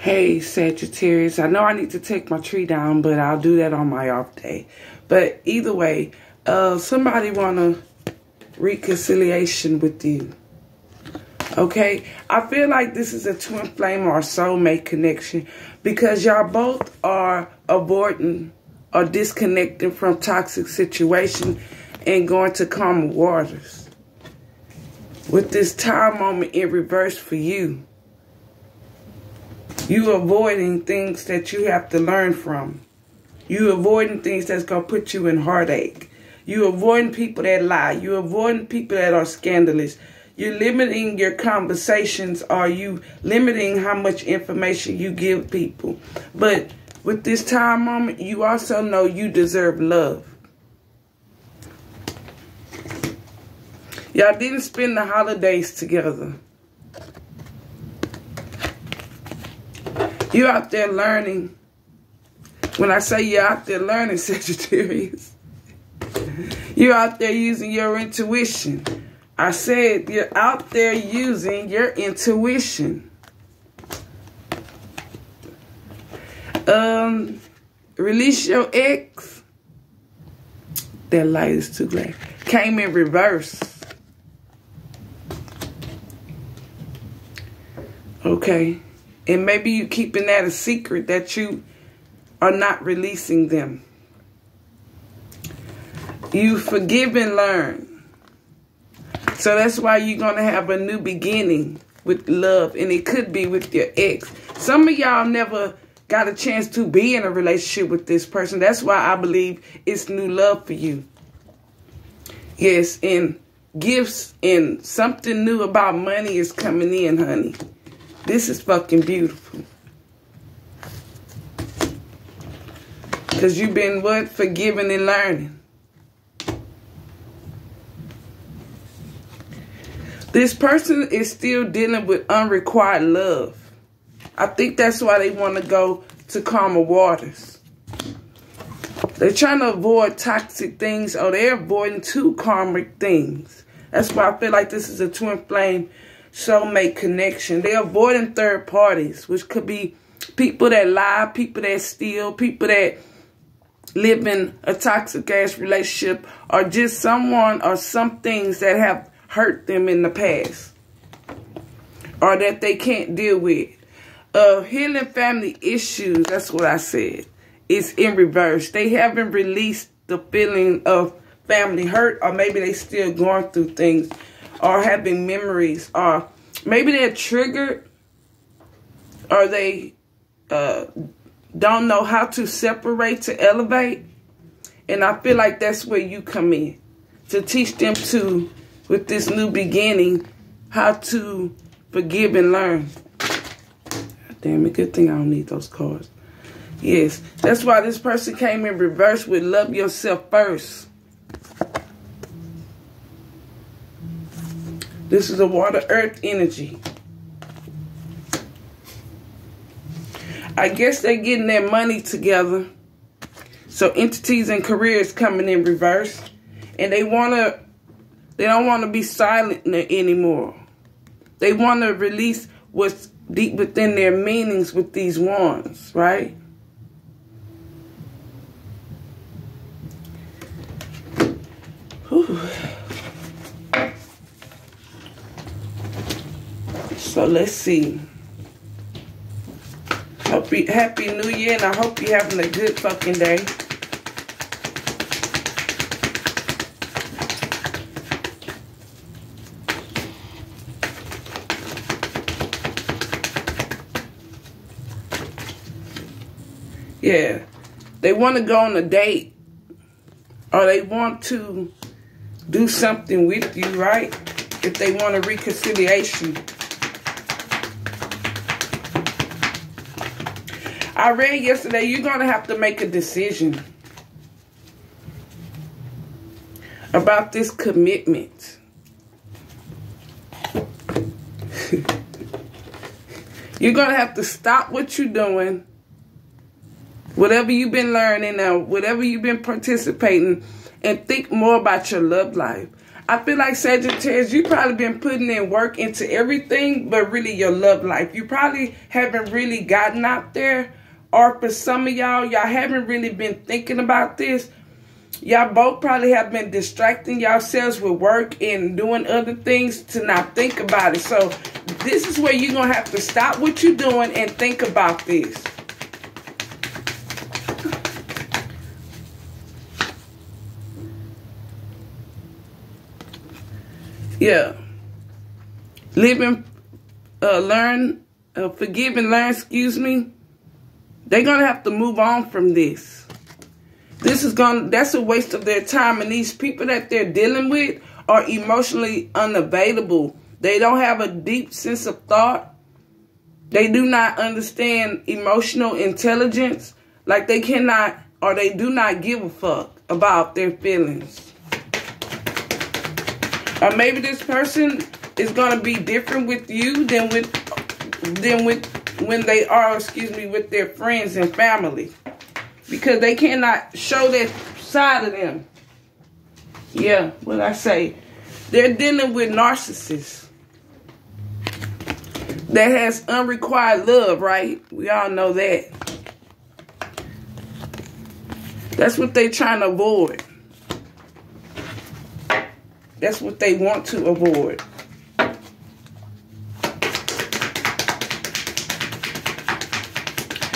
Hey, Sagittarius. I know I need to take my tree down, but I'll do that on my off day. But either way, uh, somebody want a reconciliation with you. Okay? I feel like this is a twin flame or soulmate connection because y'all both are avoiding or disconnecting from toxic situation and going to calmer waters. With this time moment in reverse for you, you avoiding things that you have to learn from. You avoiding things that's going to put you in heartache. You avoiding people that lie. You avoiding people that are scandalous. You're limiting your conversations Are you limiting how much information you give people. But with this time moment, you also know you deserve love. Y'all didn't spend the holidays together. You're out there learning. When I say you're out there learning, Sagittarius, you're out there using your intuition. I said you're out there using your intuition. Um, release your ex. That light is too glad. Came in reverse. Okay. And maybe you're keeping that a secret that you are not releasing them. You forgive and learn. So that's why you're going to have a new beginning with love. And it could be with your ex. Some of y'all never got a chance to be in a relationship with this person. That's why I believe it's new love for you. Yes, and gifts and something new about money is coming in, honey. This is fucking beautiful. Because you've been what? Forgiving and learning. This person is still dealing with unrequited love. I think that's why they want to go to calmer waters. They're trying to avoid toxic things or they're avoiding two karmic things. That's why I feel like this is a twin flame soulmate connection. They're avoiding third parties, which could be people that lie, people that steal, people that live in a toxic ass relationship, or just someone or some things that have hurt them in the past or that they can't deal with. Uh, healing family issues, that's what I said, is in reverse. They haven't released the feeling of family hurt or maybe they still going through things or having memories or maybe they're triggered or they uh, don't know how to separate to elevate. And I feel like that's where you come in to teach them to with this new beginning how to forgive and learn. Damn it, good thing I don't need those cards. Yes, that's why this person came in reverse with love yourself first. This is a water earth energy. I guess they're getting their money together. So entities and careers coming in reverse. And they want to they don't want to be silent anymore. They want to release what's deep within their meanings with these wands, right? Whew. So let's see. You, happy New Year, and I hope you're having a good fucking day. Yeah. They want to go on a date or they want to do something with you, right? If they want a reconciliation. I read yesterday, you're going to have to make a decision about this commitment. you're going to have to stop what you're doing whatever you've been learning now, whatever you've been participating, and think more about your love life. I feel like Sagittarius, you probably been putting in work into everything, but really your love life. You probably haven't really gotten out there. Or for some of y'all, y'all haven't really been thinking about this. Y'all both probably have been distracting yourselves with work and doing other things to not think about it. So this is where you're going to have to stop what you're doing and think about this. Yeah. Living, uh, learn, uh, forgive and learn, excuse me. They're going to have to move on from this. This is going that's a waste of their time. And these people that they're dealing with are emotionally unavailable. They don't have a deep sense of thought. They do not understand emotional intelligence. Like they cannot or they do not give a fuck about their feelings. Or maybe this person is going to be different with you than with than with when they are, excuse me, with their friends and family. Because they cannot show that side of them. Yeah, what I say. They're dealing with narcissists that has unrequited love, right? We all know that. That's what they're trying to avoid. That's what they want to avoid.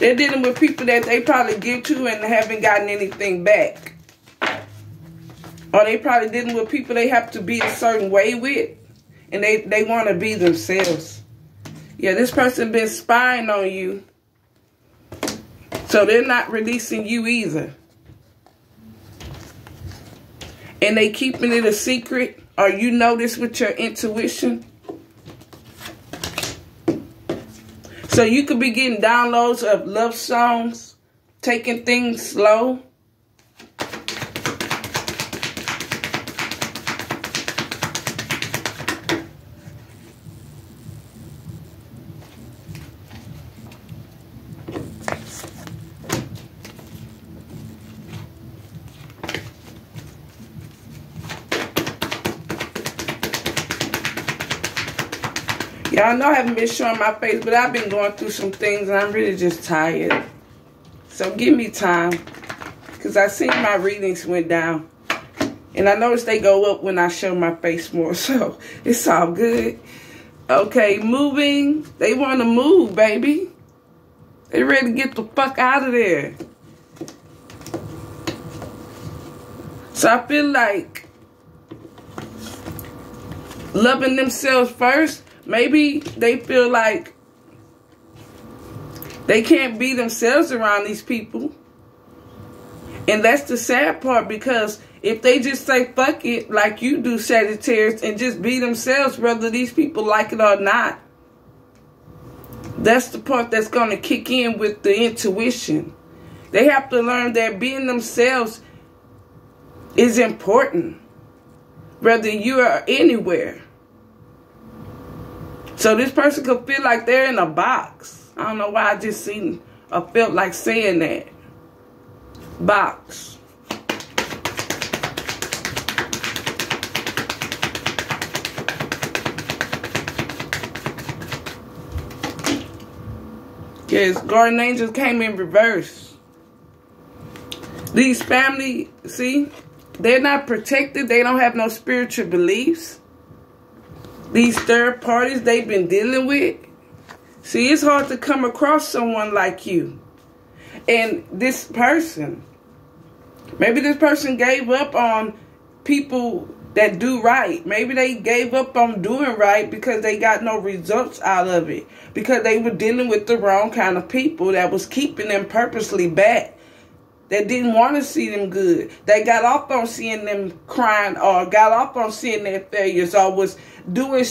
They're dealing with people that they probably give to and haven't gotten anything back. Or they probably dealing with people they have to be a certain way with. And they, they want to be themselves. Yeah, this person been spying on you. So they're not releasing you either and they keeping it a secret or you know this with your intuition. So you could be getting downloads of love songs, taking things slow. Y'all know I haven't been showing my face, but I've been going through some things and I'm really just tired. So give me time. Because I seen my readings went down. And I noticed they go up when I show my face more. So it's all good. Okay, moving. They want to move, baby. They ready to get the fuck out of there. So I feel like loving themselves first Maybe they feel like they can't be themselves around these people. And that's the sad part because if they just say fuck it like you do, Sagittarius, and just be themselves, whether these people like it or not, that's the part that's going to kick in with the intuition. They have to learn that being themselves is important, whether you are anywhere. So this person could feel like they're in a box. I don't know why I just seen I felt like saying that. Box. Yes, guardian angels came in reverse. These family, see, they're not protected. They don't have no spiritual beliefs these third parties they've been dealing with. See, it's hard to come across someone like you. And this person, maybe this person gave up on people that do right. Maybe they gave up on doing right because they got no results out of it. Because they were dealing with the wrong kind of people that was keeping them purposely back that didn't want to see them good. They got off on seeing them crying or got off on seeing their failures or was doing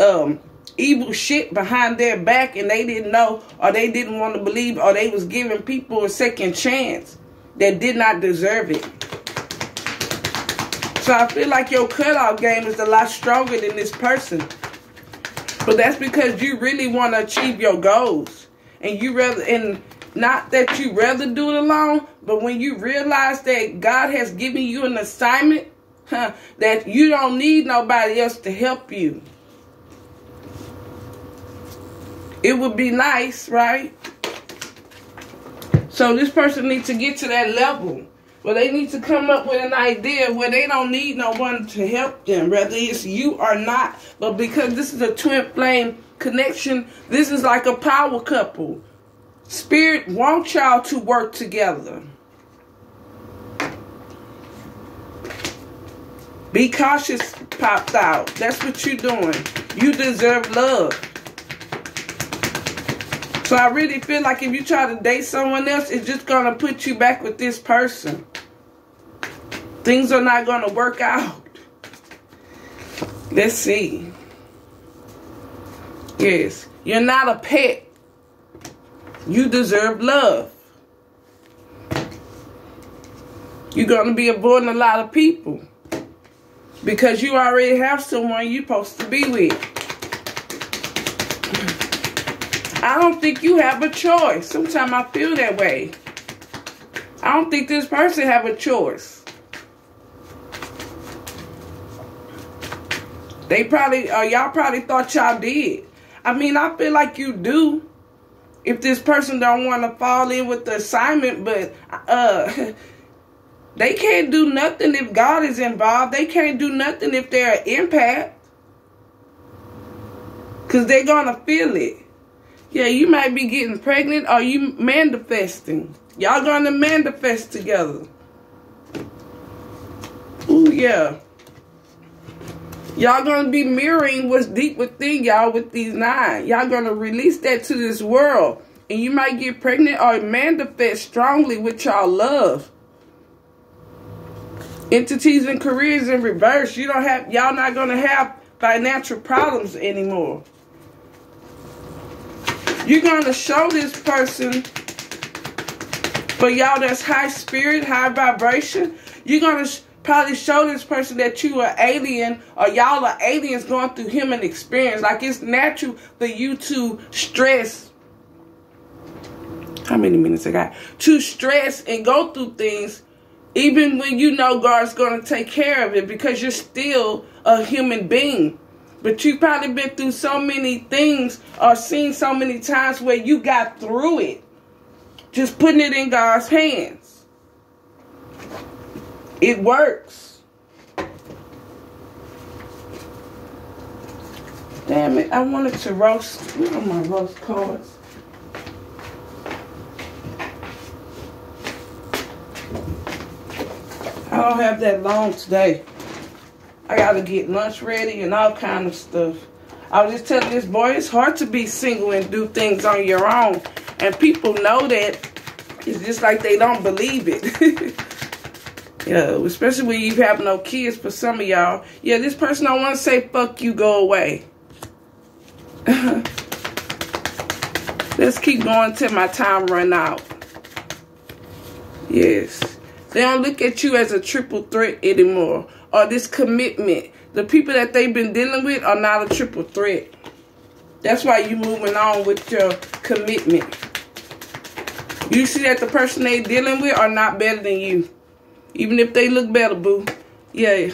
um, evil shit behind their back and they didn't know or they didn't want to believe or they was giving people a second chance that did not deserve it. So I feel like your cutoff game is a lot stronger than this person. But that's because you really want to achieve your goals. And you rather and not that you rather do it alone, but when you realize that God has given you an assignment huh, that you don't need nobody else to help you. It would be nice, right? So this person needs to get to that level where they need to come up with an idea where they don't need no one to help them, whether it's you or not. But because this is a twin flame connection, this is like a power couple. Spirit wants y'all to work together. Be cautious popped out. That's what you're doing. You deserve love. So I really feel like if you try to date someone else, it's just going to put you back with this person. Things are not going to work out. Let's see. Yes, you're not a pet. You deserve love. You're going to be avoiding a lot of people because you already have someone you're supposed to be with. I don't think you have a choice. Sometimes I feel that way. I don't think this person have a choice. They probably, uh, y'all probably thought y'all did. I mean, I feel like you do. If this person don't want to fall in with the assignment, but uh, they can't do nothing if God is involved. They can't do nothing if they're an impact. Because they're to feel it. Yeah, you might be getting pregnant or you manifesting. Y'all gonna manifest together. Ooh, yeah. Y'all gonna be mirroring what's deep within y'all with these nine. Y'all gonna release that to this world. And you might get pregnant or manifest strongly with y'all love. Entities and careers in reverse. You don't have y'all not gonna have financial problems anymore. You're to show this person, for y'all that's high spirit, high vibration, you're to probably show this person that you are alien or y'all are aliens going through human experience. Like it's natural for you to stress. How many minutes I got? To stress and go through things even when you know God's going to take care of it because you're still a human being. But you've probably been through so many things or seen so many times where you got through it. Just putting it in God's hands. It works. Damn it, I wanted to roast. Where are my roast cards? I don't have that long today. I gotta get lunch ready and all kind of stuff. I was just telling this boy, it's hard to be single and do things on your own. And people know that. It's just like they don't believe it. yeah, especially when you have no kids for some of y'all. Yeah, this person don't want to say, fuck you, go away. Let's keep going till my time run out. Yes. They don't look at you as a triple threat anymore or this commitment. The people that they've been dealing with are not a triple threat. That's why you moving on with your commitment. You see that the person they dealing with are not better than you. Even if they look better, boo. Yeah.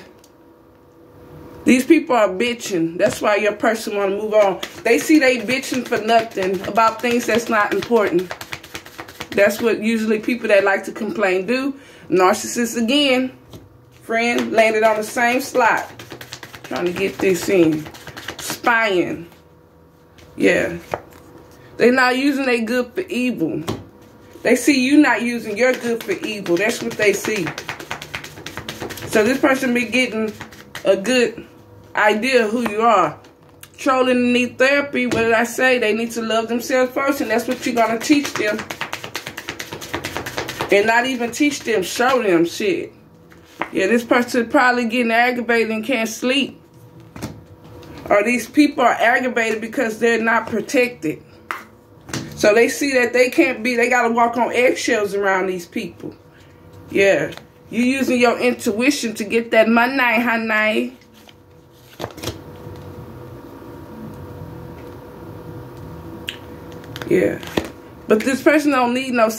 These people are bitching. That's why your person want to move on. They see they bitching for nothing about things that's not important. That's what usually people that like to complain do. Narcissist again friend landed on the same slot. Trying to get this in. Spying. Yeah. They're not using their good for evil. They see you not using your good for evil. That's what they see. So this person be getting a good idea of who you are. Trolling need therapy. What did I say? They need to love themselves first, and that's what you're to teach them. And not even teach them, show them shit. Yeah, this person probably getting aggravated and can't sleep. Or these people are aggravated because they're not protected. So they see that they can't be, they got to walk on eggshells around these people. Yeah. You using your intuition to get that money, honey. Yeah. But this person don't need no